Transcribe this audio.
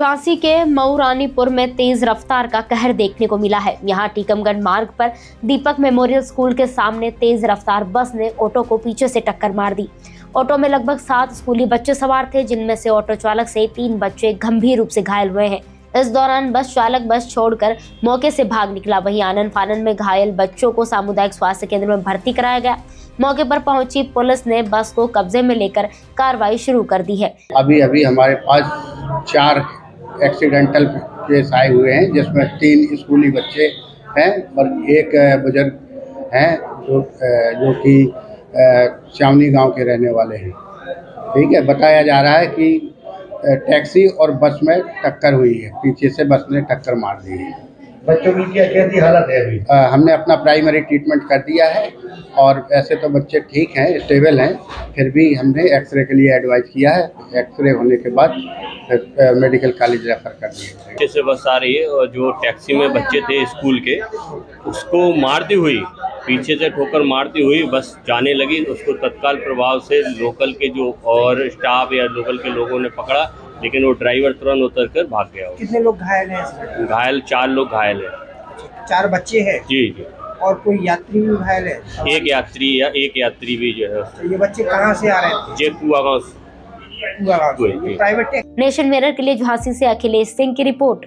झांसी के मऊरानीपुर में तेज रफ्तार का कहर देखने को मिला है। यहाँ टीकमगढ़ मार्ग पर दीपक मेमोरियल स्कूल के सामने तेज रफ्तार बस ने ऑटो को पीछे से टक्कर मार दी। ऑटो में लगभग सात स्कूली बच्चे सवार थे, जिनमें से ऑटो चालक से तीन बच्चे गंभीर रूप से घायल हुए हैं। इस दौरान बस चालक बस छोड़कर मौके से भाग निकला। वहीं आनंद फानन में घायल बच्चों को सामुदायिक स्वास्थ्य केंद्र में भर्ती कराया गया। मौके पर पहुँची पुलिस ने बस को कब्जे में लेकर कार्रवाई शुरू कर दी है। अभी अभी हमारे पास चार एक्सीडेंटल केस आए हुए हैं, जिसमें तीन स्कूली बच्चे हैं और एक बुज़ुर्ग हैं जो जो कि श्यामनी गाँव के रहने वाले हैं। ठीक है, बताया जा रहा है कि टैक्सी और बस में टक्कर हुई है, पीछे से बस ने टक्कर मार दी है। बच्चों की क्या कैसी हालत है अभी? अ, हमने अपना प्राइमरी ट्रीटमेंट कर दिया है और ऐसे तो बच्चे ठीक हैं स्टेबल हैं फिर भी हमने एक्सरे के लिए एडवाइस किया है। एक्सरे होने के बाद फिर मेडिकल कॉलेज रेफर कर दिया पीछे से बस आ रही है और जो टैक्सी में बच्चे थे स्कूल के उसको मारती हुई पीछे से ठोकर मारती हुई बस जाने लगी। उसको तत्काल प्रभाव से लोकल के जो और स्टाफ या लोकल के लोगों ने पकड़ा। लेकिन वो ड्राइवर तुरंत उतर कर भाग गया कितने लोग घायल हैं घायल चार लोग घायल हैं। चार बच्चे हैं? जी जी। और कोई यात्री भी घायल है? एक यात्री या एक यात्री भी जो है। तो ये बच्चे कहाँ से आ रहे थे जे कुआ गाँव से। प्राइवेट नेशन मिरर के लिए झांसी से अखिलेश सिंह की रिपोर्ट।